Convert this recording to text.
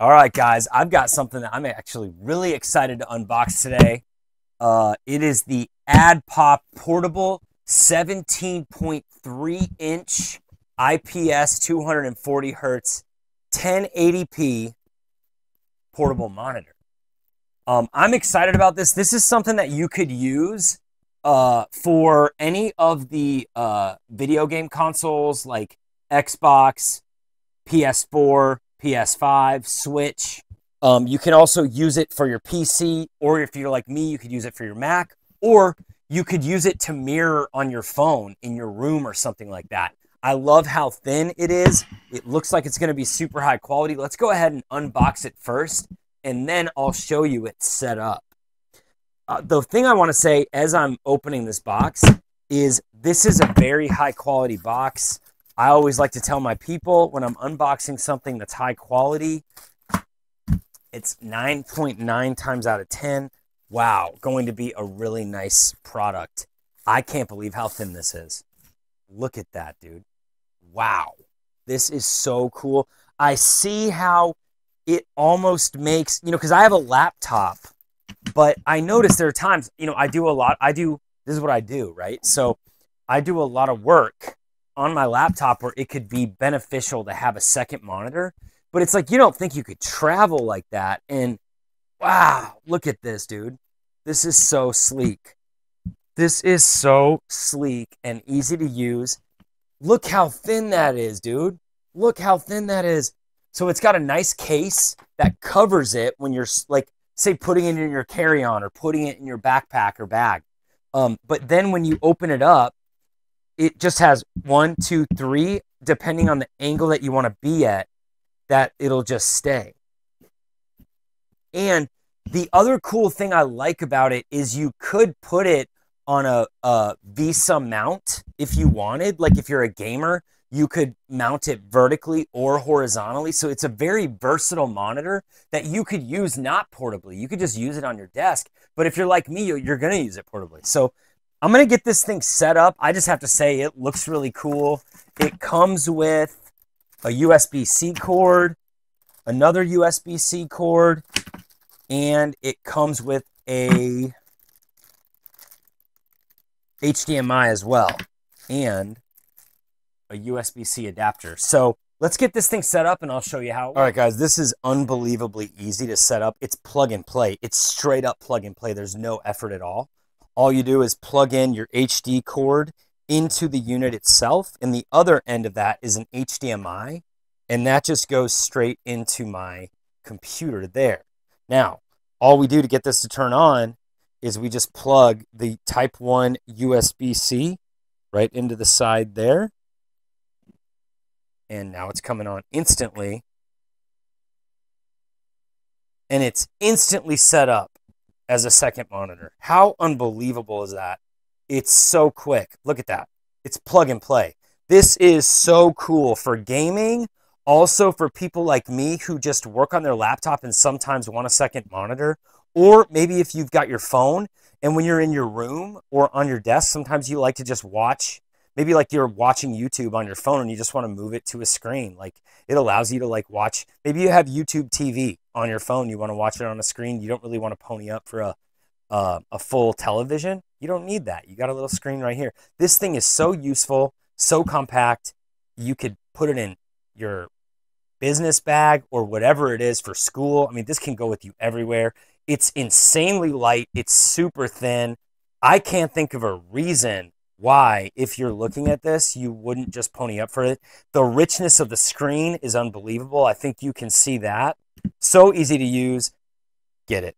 All right, guys, I've got something that I'm actually really excited to unbox today. Uh, it is the AdPop Portable 17.3 inch IPS 240 hertz 1080p portable monitor. Um, I'm excited about this. This is something that you could use uh, for any of the uh, video game consoles like Xbox, PS4, PS5, Switch. Um, you can also use it for your PC, or if you're like me, you could use it for your Mac, or you could use it to mirror on your phone in your room or something like that. I love how thin it is. It looks like it's going to be super high quality. Let's go ahead and unbox it first, and then I'll show you it set up. Uh, the thing I want to say as I'm opening this box is this is a very high quality box. I always like to tell my people when I'm unboxing something that's high quality, it's 9.9 times out of 10. Wow, going to be a really nice product. I can't believe how thin this is. Look at that, dude. Wow. This is so cool. I see how it almost makes, you know, because I have a laptop, but I notice there are times, you know, I do a lot. I do, this is what I do, right? So I do a lot of work on my laptop where it could be beneficial to have a second monitor. But it's like you don't think you could travel like that. And wow, look at this, dude. This is so sleek. This is so sleek and easy to use. Look how thin that is, dude. Look how thin that is. So it's got a nice case that covers it when you're like, say, putting it in your carry-on or putting it in your backpack or bag. Um, but then when you open it up, it just has one, two, three, depending on the angle that you want to be at, that it'll just stay. And the other cool thing I like about it is you could put it on a, a VESA mount if you wanted. Like if you're a gamer, you could mount it vertically or horizontally. So it's a very versatile monitor that you could use not portably. You could just use it on your desk. But if you're like me, you're going to use it portably. So I'm going to get this thing set up. I just have to say it looks really cool. It comes with a USB-C cord, another USB-C cord, and it comes with a HDMI as well, and a USB-C adapter. So let's get this thing set up and I'll show you how. All right, guys, this is unbelievably easy to set up. It's plug and play. It's straight up plug and play. There's no effort at all all you do is plug in your HD cord into the unit itself. And the other end of that is an HDMI. And that just goes straight into my computer there. Now, all we do to get this to turn on is we just plug the type 1 USB-C right into the side there. And now it's coming on instantly. And it's instantly set up as a second monitor. How unbelievable is that? It's so quick. Look at that. It's plug and play. This is so cool for gaming, also for people like me who just work on their laptop and sometimes want a second monitor. Or maybe if you've got your phone and when you're in your room or on your desk, sometimes you like to just watch maybe like you're watching YouTube on your phone and you just want to move it to a screen. Like it allows you to like watch, maybe you have YouTube TV on your phone, you want to watch it on a screen. You don't really want to pony up for a, uh, a full television. You don't need that. You got a little screen right here. This thing is so useful, so compact. You could put it in your business bag or whatever it is for school. I mean, this can go with you everywhere. It's insanely light. It's super thin. I can't think of a reason why, if you're looking at this, you wouldn't just pony up for it. The richness of the screen is unbelievable. I think you can see that. So easy to use. Get it.